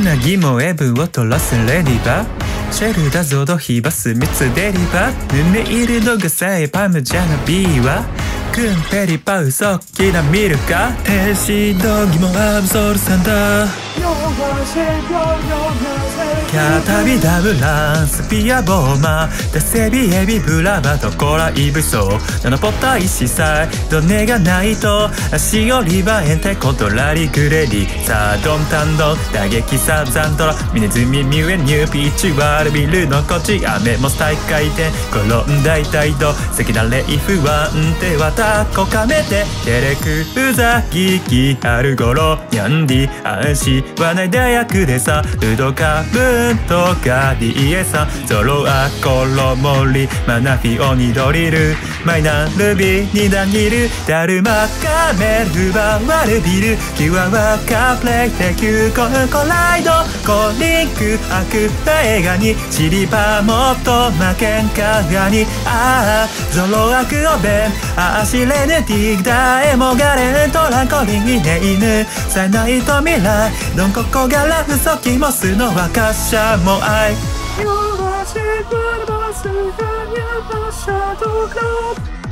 船もエブを取らせレリバシェルだぞドヒバスミツデリバ胸入りのがさえパムジャナビーはクンペリパウソッキな見るか天使ドギもアブソルさんだ。キャタビダブランスピアボーマーダセビエビブラバとコライブソー。ナポタイシサイドネがないと足をリバエンテコトラリグレリ。さあドンタンドン打撃サザントラミネズミミュエニューピーチワールビルのこち雨も大回転転転んだいたいと関なレイフワンってわたこかめてテレクウザギキ春頃ニャンディ安心はない大学でさウドカブンとかディエさゾロアコロモリマナフィオニドリルマイナルビーにダギルダルマカメルバワルビルキワワカプレイテキューコンコライドコリンクアクタ映画にシリパもっと負けんかがにああゾロアクオベンああ知れぬティグダエモガレントランコリンギネ犬。さないと未来。どんここがラフソキモスの若者も愛。You're a secret, but I'm a secret, you're a shadow club.